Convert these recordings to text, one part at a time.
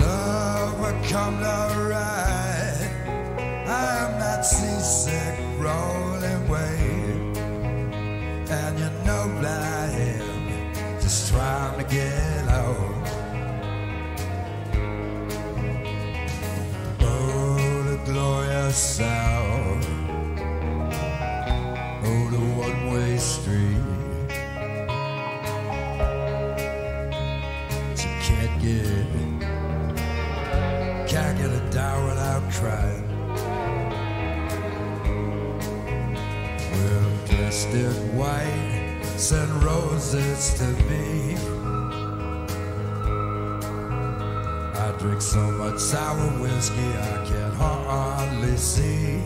Love will come to right. I'm not seasick, rolling wave. And you know that I am just trying to get out. Oh, the Glorious sound. White send roses to me. I drink so much sour whiskey I can hardly see.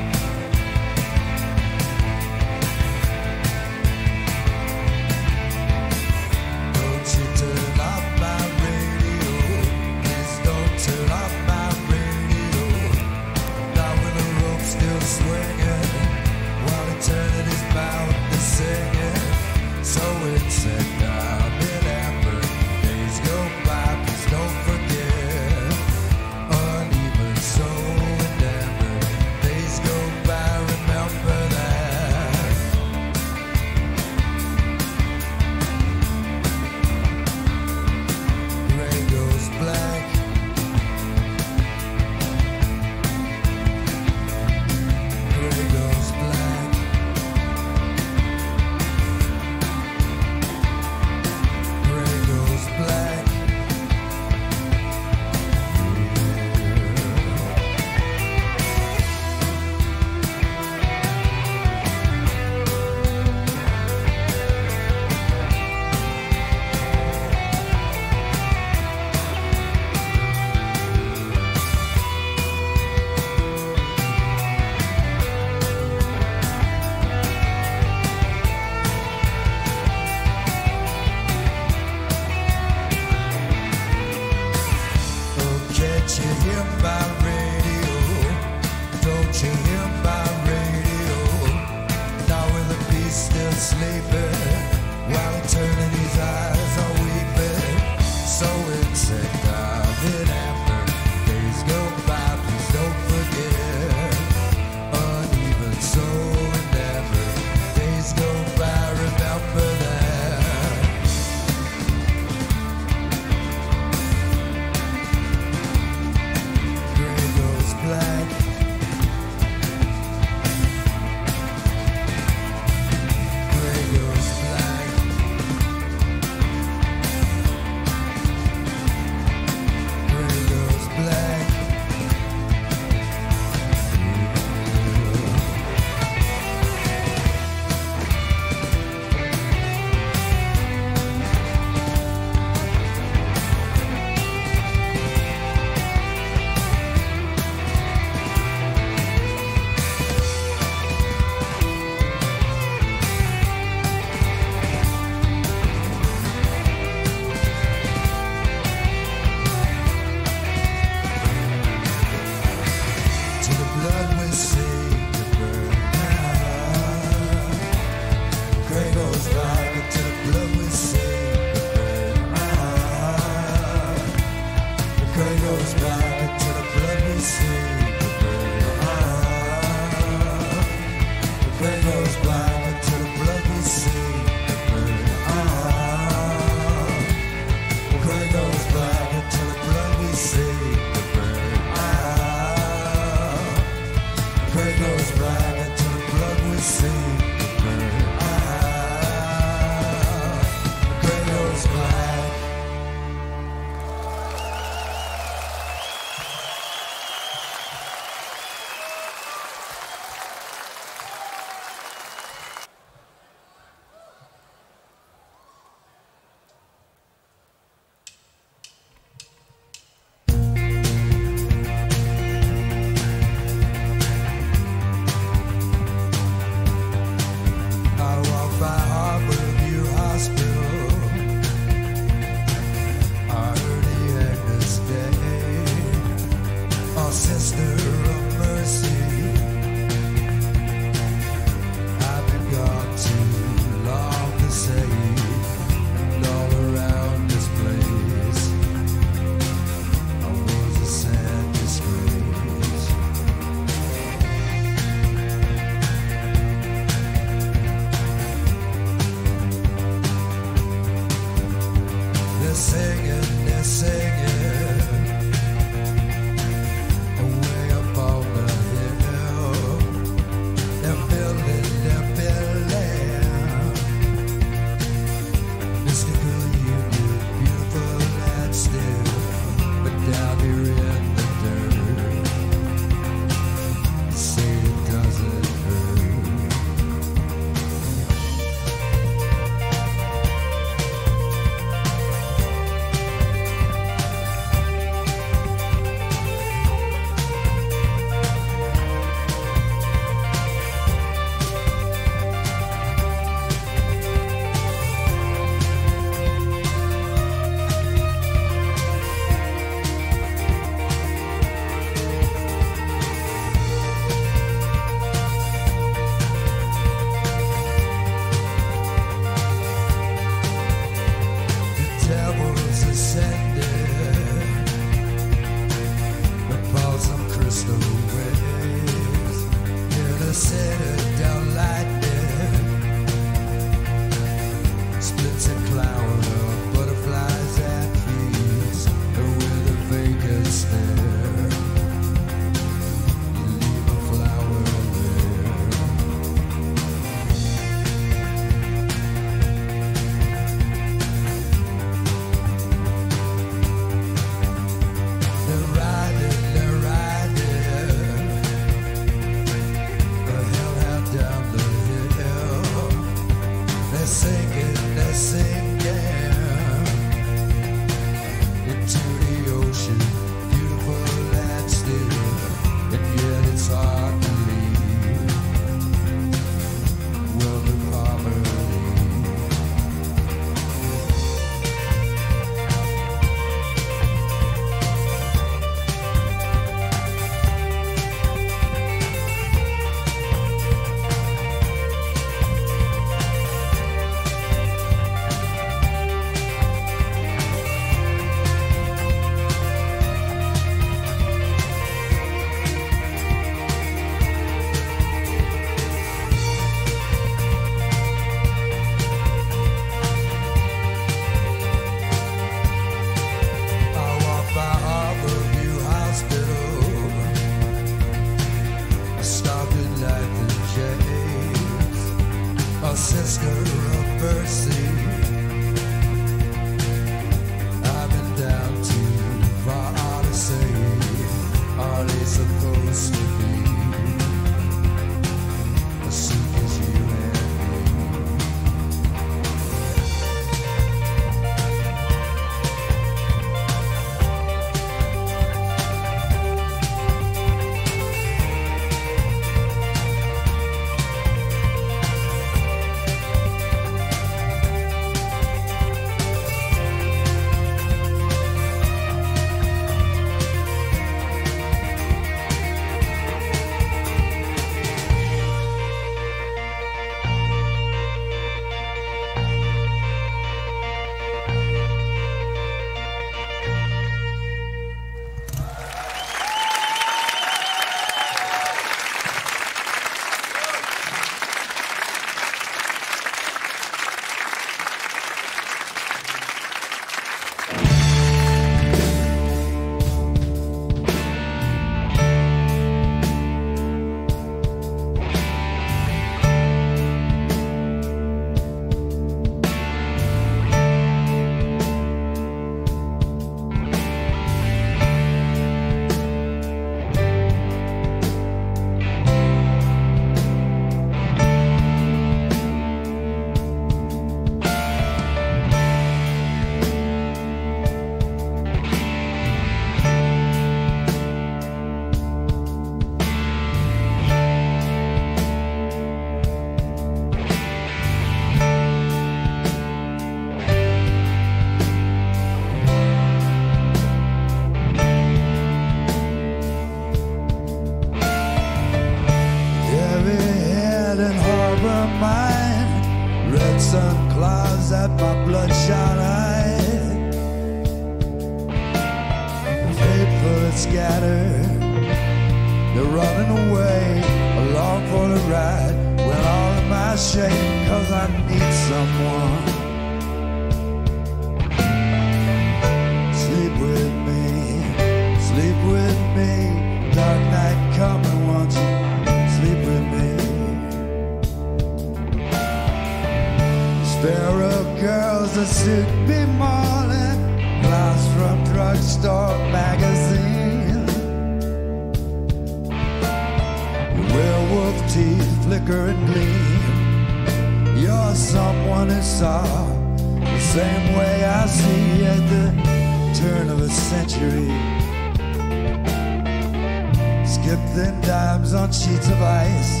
Get thin dimes on sheets of ice.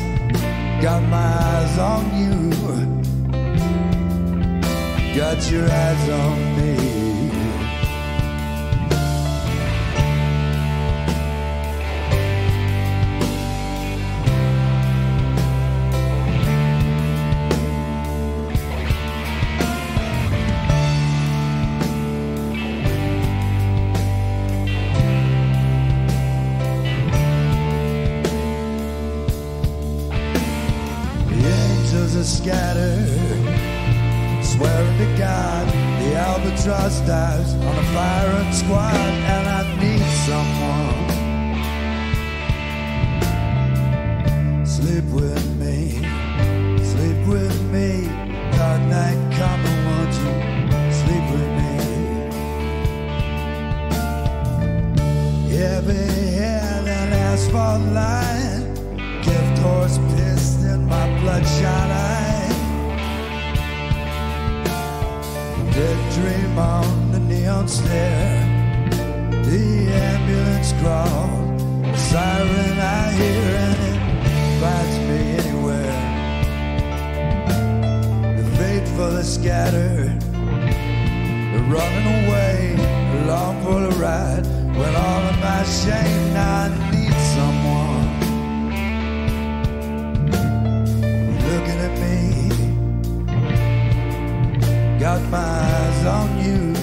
Got my eyes on you. Got your eyes on me. trust eyes on a firing squad, and I need someone. for the scattered. They're running away, long for the ride. When all of my shame, I need someone looking at me. Got my eyes on you.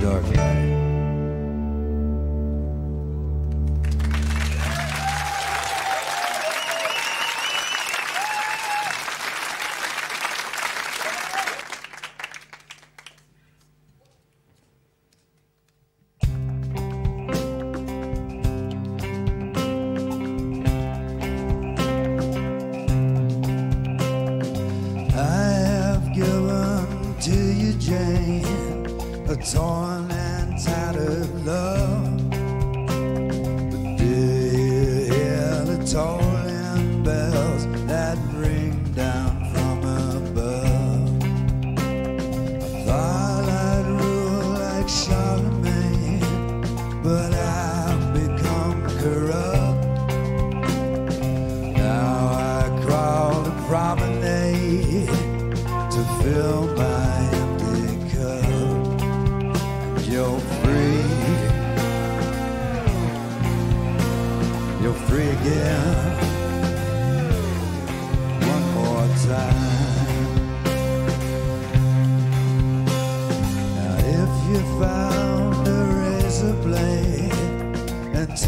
dark.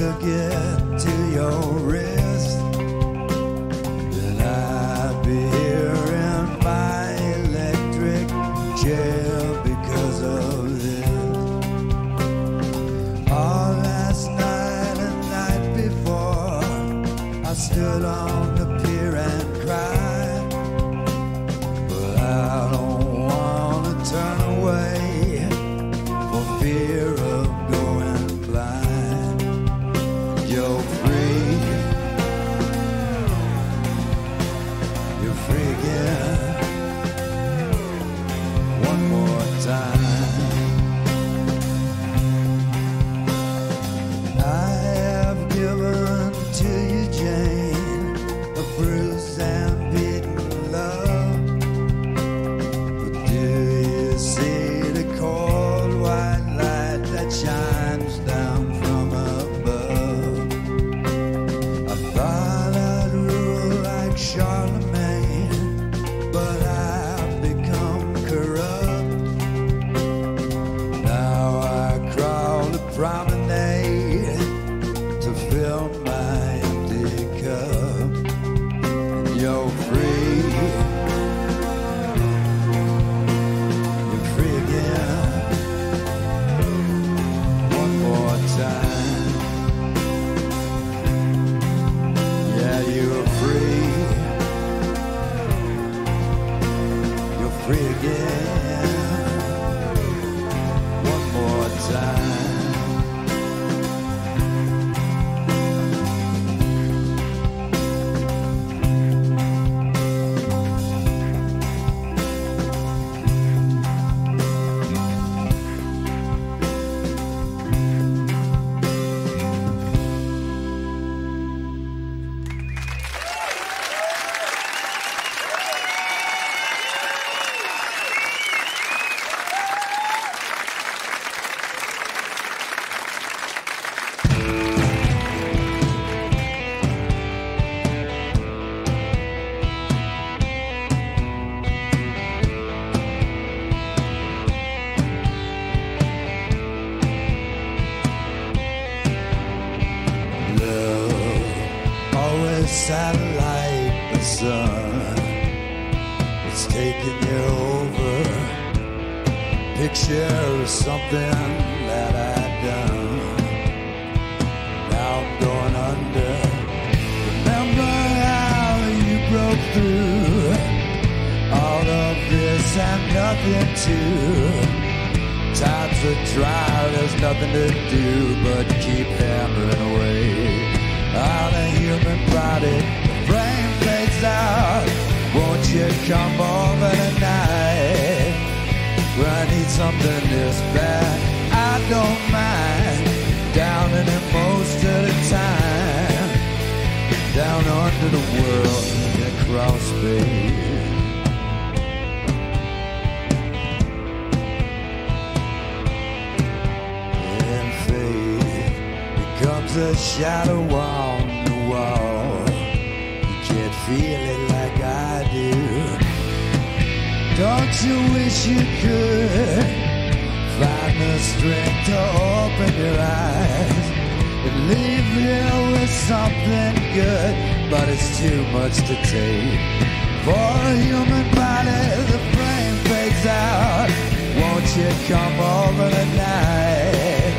to get to your Don't you wish you could find the strength to open your eyes and leave here with something good? But it's too much to take for a human body. The frame fades out. Won't you come over tonight?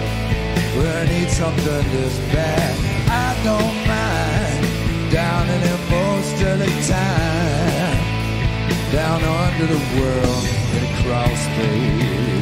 We need something this bad. I don't mind down in it most of the time. Down under the world in cross space.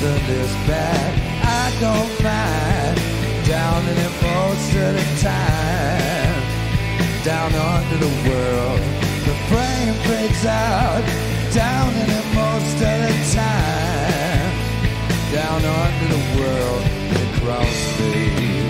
Need this bad I don't mind down in it most of the time down under the world. The brain breaks out down in it most of the time. Down under the world, the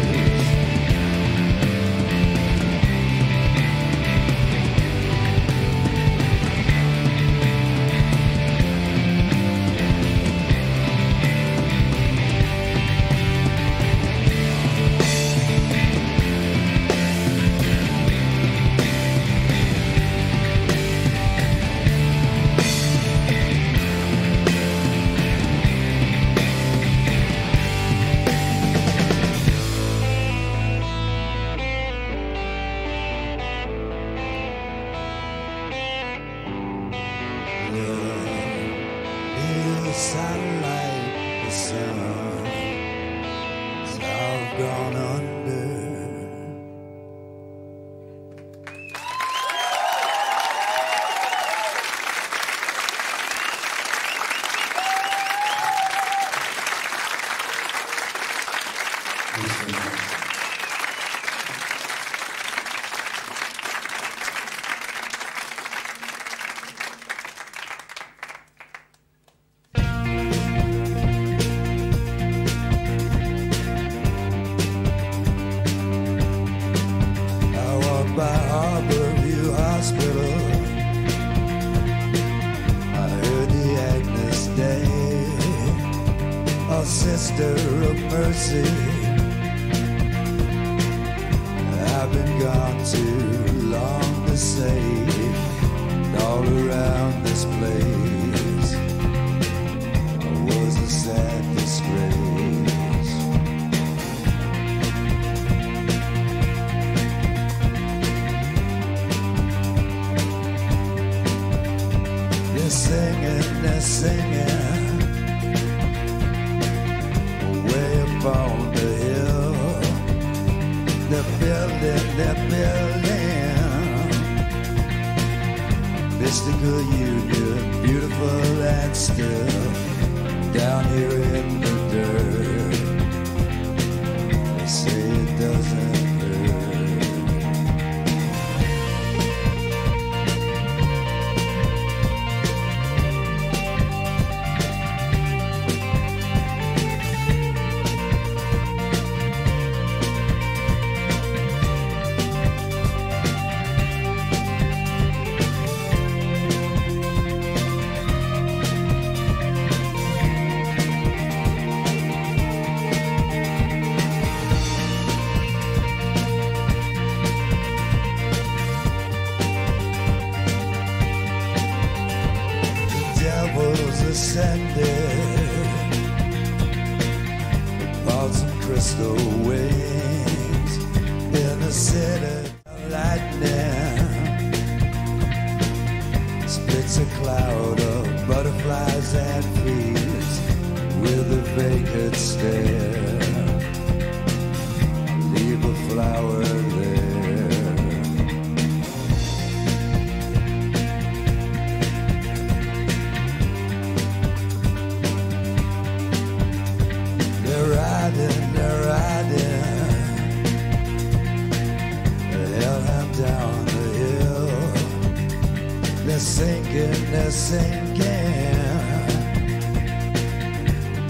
doesn't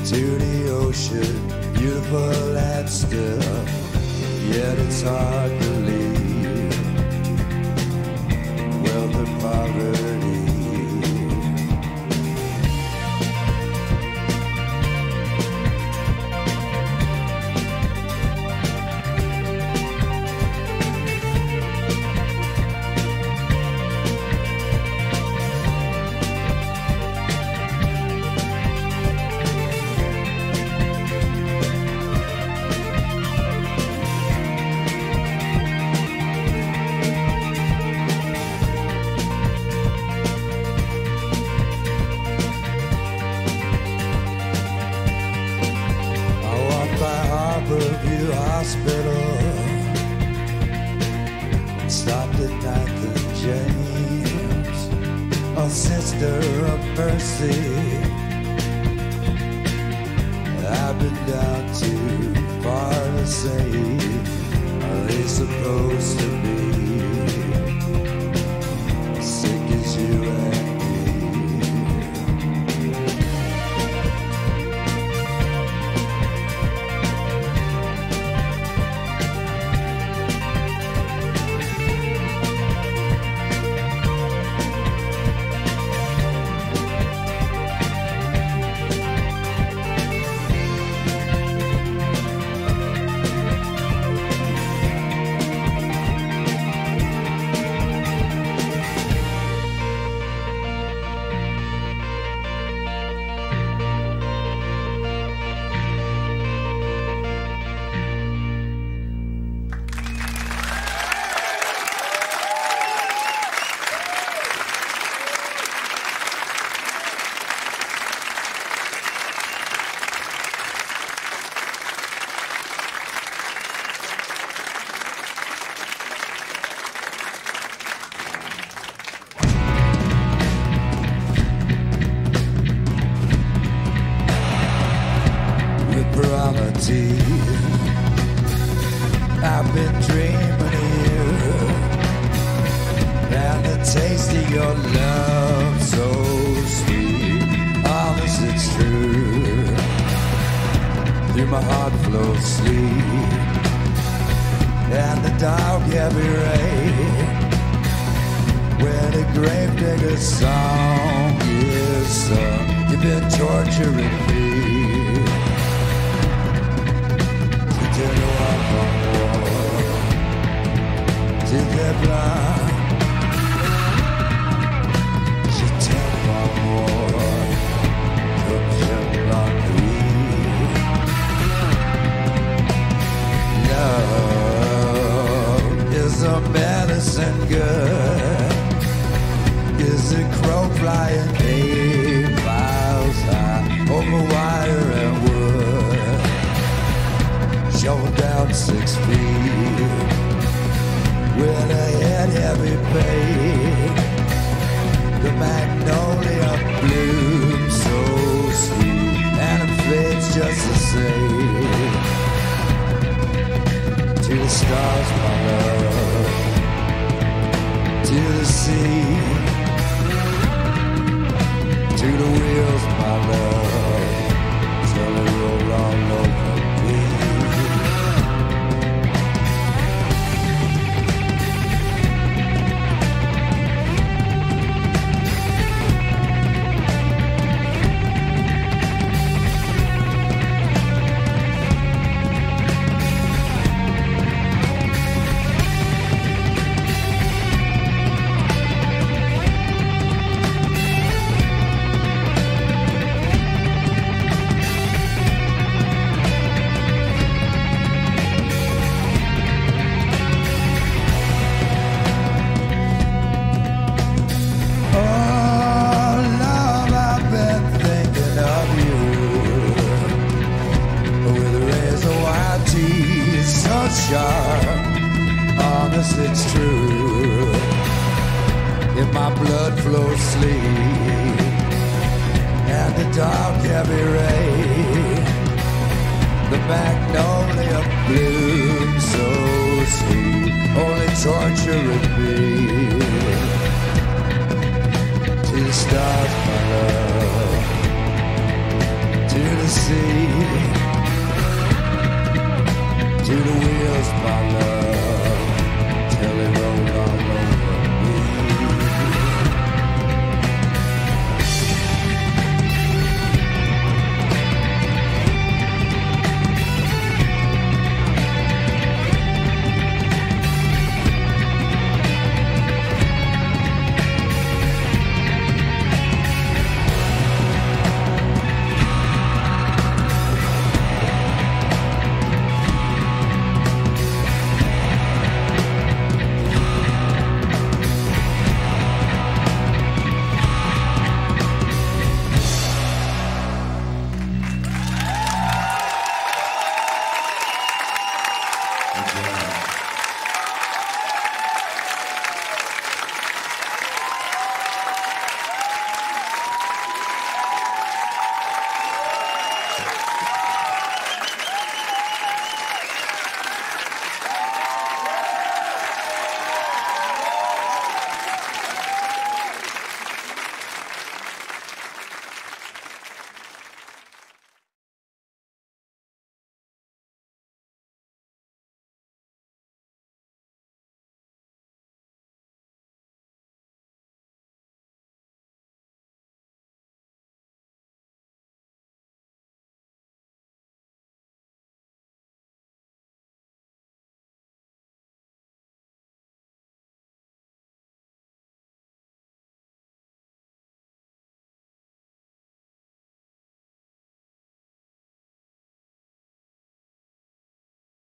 to the ocean, beautiful and still. Yet it's hard to leave. Wealth and poverty. been torturing me. To the up on war, to the blind. Je want en moi, comme je m'ennuie. Love is a medicine good, is a crow flying about six feet when I had heavy pain. The magnolia blooms so sweet and it fades just the same. To the stars, my love, to the sea, to the wheels, my love.